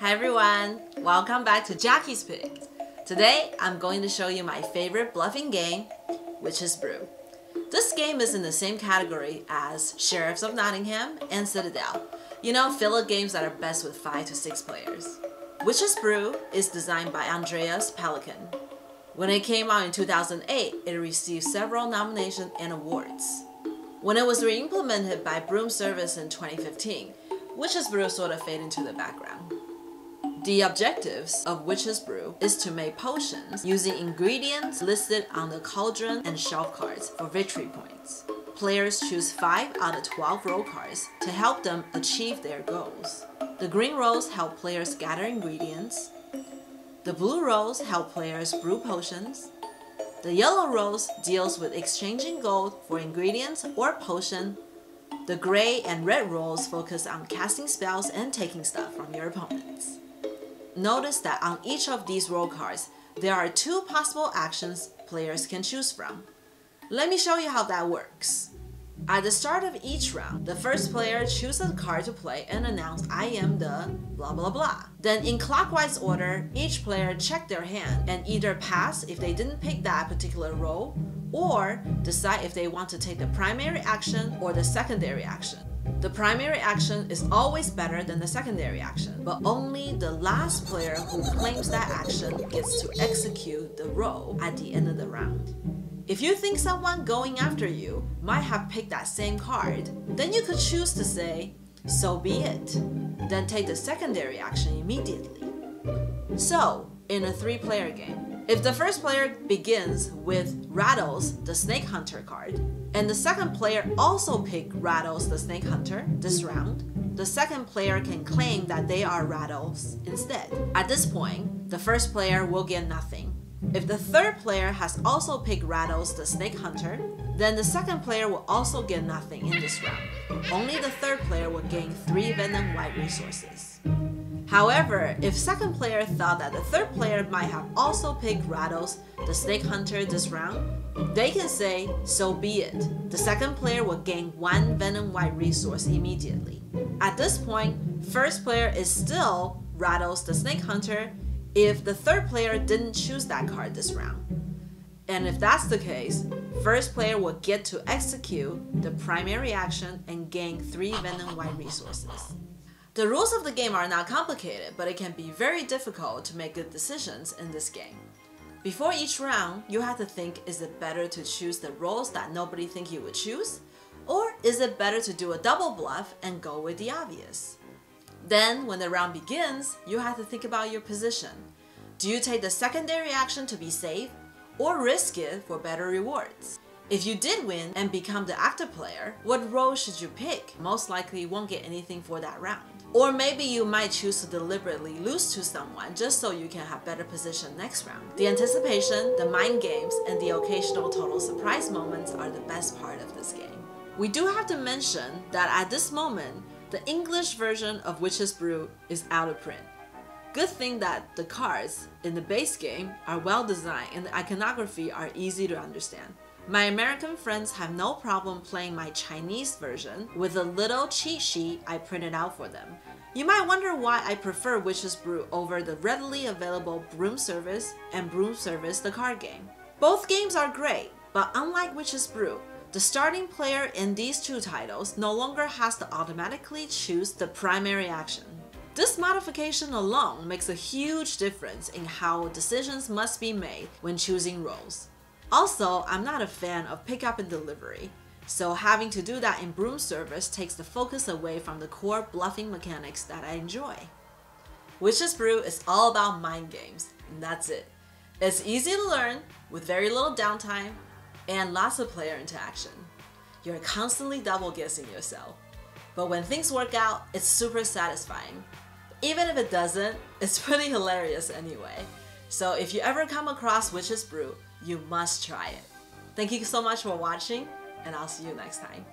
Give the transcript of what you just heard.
Hi everyone, welcome back to Jackie's Pick. Today I'm going to show you my favorite bluffing game, Witch's Brew. This game is in the same category as Sheriffs of Nottingham and Citadel. You know, filler games that are best with 5 to 6 players. Witch's Brew is designed by Andreas Pelikan. When it came out in 2008, it received several nominations and awards. When it was re-implemented by Broom Service in 2015, Witch's Brew sort of faded into the background. The objectives of Witch's Brew is to make potions using ingredients listed on the cauldron and shelf cards for victory points. Players choose 5 out of 12 role cards to help them achieve their goals. The green roles help players gather ingredients. The blue roles help players brew potions. The yellow rose deals with exchanging gold for ingredients or potion. The gray and red roles focus on casting spells and taking stuff from your opponents. Notice that on each of these role cards, there are two possible actions players can choose from. Let me show you how that works. At the start of each round, the first player chooses a card to play and announce I am the blah blah blah. Then in clockwise order, each player check their hand and either pass if they didn't pick that particular role or decide if they want to take the primary action or the secondary action. The primary action is always better than the secondary action, but only the last player who claims that action gets to execute the role at the end of the round. If you think someone going after you might have picked that same card, then you could choose to say, so be it. Then take the secondary action immediately. So, in a three player game, if the first player begins with Rattles, the Snake Hunter card, and the second player also pick Rattles, the Snake Hunter this round, the second player can claim that they are Rattles instead. At this point, the first player will get nothing if the third player has also picked Rattles the Snake Hunter, then the second player will also get nothing in this round. Only the third player will gain 3 Venom White resources. However, if second player thought that the third player might have also picked Rattles the Snake Hunter this round, they can say, so be it. The second player will gain 1 Venom White resource immediately. At this point, first player is still Rattles the Snake Hunter if the third player didn't choose that card this round. And if that's the case, first player will get to execute the primary action and gain 3 Venom White resources. The rules of the game are not complicated, but it can be very difficult to make good decisions in this game. Before each round, you have to think is it better to choose the roles that nobody think you would choose? Or is it better to do a double bluff and go with the obvious? Then, when the round begins, you have to think about your position. Do you take the secondary action to be safe, or risk it for better rewards? If you did win and become the active player, what role should you pick? Most likely you won't get anything for that round. Or maybe you might choose to deliberately lose to someone just so you can have better position next round. The anticipation, the mind games, and the occasional total surprise moments are the best part of this game. We do have to mention that at this moment, the English version of Witch's Brew is out of print. Good thing that the cards in the base game are well designed and the iconography are easy to understand. My American friends have no problem playing my Chinese version with a little cheat sheet I printed out for them. You might wonder why I prefer Witch's Brew over the readily available Broom Service and Broom Service the card game. Both games are great, but unlike Witch's Brew, the starting player in these two titles no longer has to automatically choose the primary action. This modification alone makes a huge difference in how decisions must be made when choosing roles. Also, I'm not a fan of pickup and delivery, so having to do that in Broom Service takes the focus away from the core bluffing mechanics that I enjoy. Witch's Brew is all about mind games, and that's it. It's easy to learn, with very little downtime, and lots of player interaction. You're constantly double guessing yourself. But when things work out, it's super satisfying. Even if it doesn't, it's pretty hilarious anyway. So if you ever come across Witch's Brew, you must try it. Thank you so much for watching, and I'll see you next time.